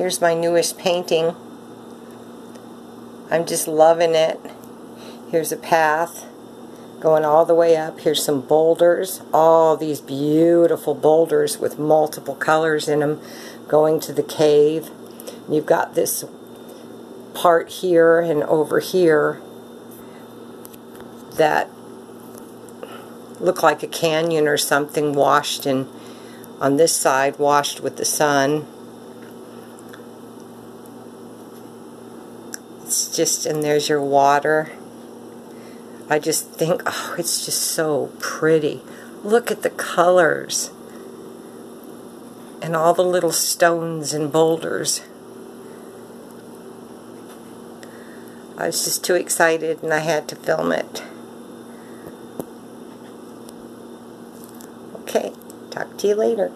Here's my newest painting. I'm just loving it. Here's a path going all the way up. Here's some boulders. All these beautiful boulders with multiple colors in them going to the cave. You've got this part here and over here that look like a canyon or something washed and on this side washed with the sun. It's just, and there's your water. I just think, oh, it's just so pretty. Look at the colors. And all the little stones and boulders. I was just too excited and I had to film it. Okay, talk to you later.